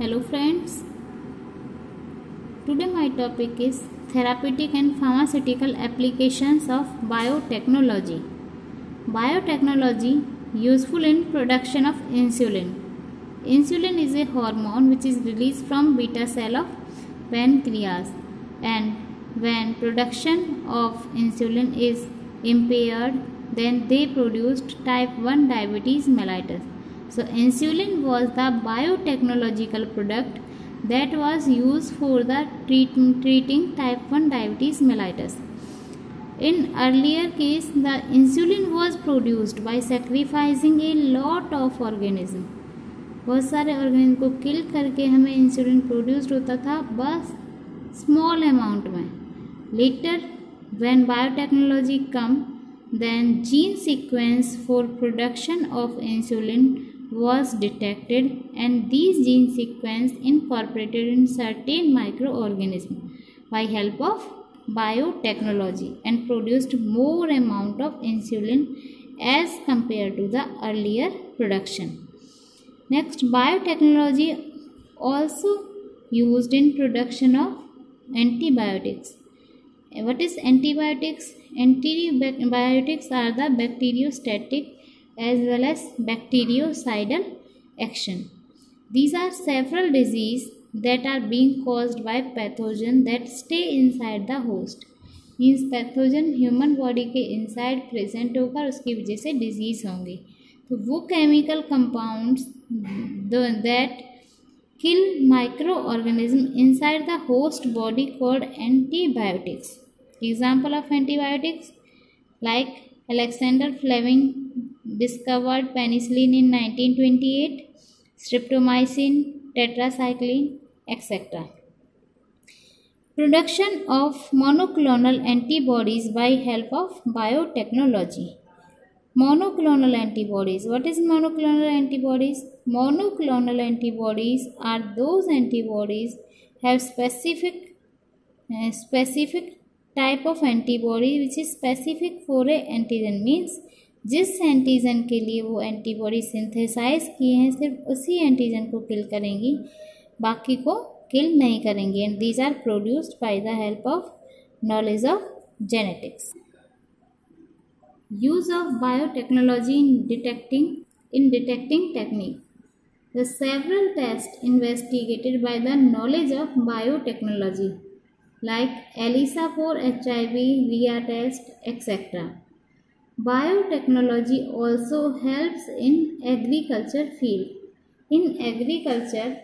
Hello friends. Today my topic is therapeutic and pharmaceutical applications of biotechnology. Biotechnology useful in production of insulin. Insulin is a hormone which is released from beta cell of pancreas and when production of insulin is impaired then they produced type 1 diabetes mellitus so insulin was the biotechnological product that was used for the treat, treating type 1 diabetes mellitus. In earlier case, the insulin was produced by sacrificing a lot of organism. बहुत सारे organism को किल करके हमें insulin produced होता था बस small amount में later when biotechnology come then gene sequence for production of insulin was detected and these gene sequence incorporated in certain microorganisms by help of biotechnology and produced more amount of insulin as compared to the earlier production. Next, biotechnology also used in production of antibiotics. What is antibiotics? Antibiotics are the bacteriostatic as well as bactericidal action. These are several diseases that are being caused by pathogen that stay inside the host. Means pathogen human body के inside present होकर उसकी वजह से disease होंगे तो वो chemical compounds that kill microorganism inside the host body called antibiotics. Example of antibiotics like Alexander Fleming discovered penicillin in 1928, streptomycin, tetracycline, etc. Production of monoclonal antibodies by help of biotechnology. Monoclonal antibodies. What is monoclonal antibodies? Monoclonal antibodies are those antibodies have specific uh, specific type of antibody which is specific for a antigen means जिस antigen के लिए वो antibody synthesise किए हैं, सिर्फ़ उसी antigen को किल करेंगी, बाकी को किल नहीं करेंगी। And these are produced by the help of knowledge of genetics use of biotechnology in detecting in detecting technique the several test investigated by the knowledge of biotechnology like ELISA for H I V V R test etcetera Biotechnology also helps in agriculture field. In agriculture,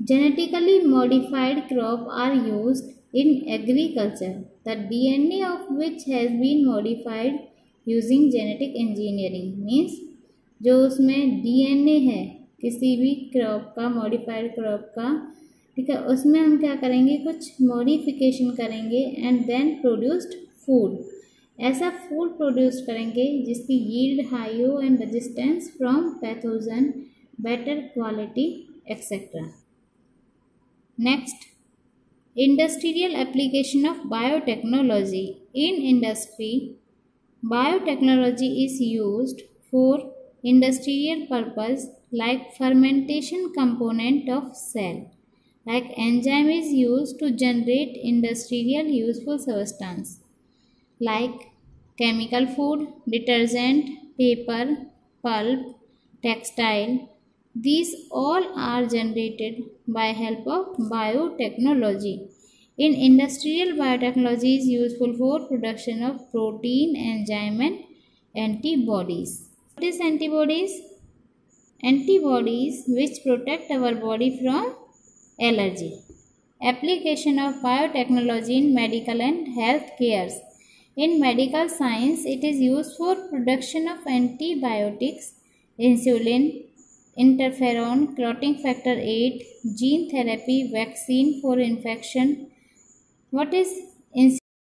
genetically modified crop are used in agriculture, the DNA of which has been modified using genetic engineering means जो उसमें DNA है किसी भी crop का modified crop का ठीक है उसमें हम क्या करेंगे कुछ मॉडिफिकेशन करेंगे एंड देन प्रोड्यूस्ड फ़ूड ऐसा फ़ूड प्रोड्यूस करेंगे जिसकी यील्ड हाई हो and resistance from pathogen better quality etcetera next industrial application of biotechnology in industry biotechnology is use for industrial purpose like fermentation component of cell like enzyme is use to generate industrial useful substance like chemical food, detergent, paper, pulp, textile. These all are generated by help of biotechnology. In industrial biotechnology is useful for production of protein, enzyme and antibodies. What is antibodies? Antibodies which protect our body from allergy. Application of biotechnology in medical and health cares. In medical science, it is used for production of antibiotics, insulin, interferon, clotting factor 8, gene therapy, vaccine for infection, what is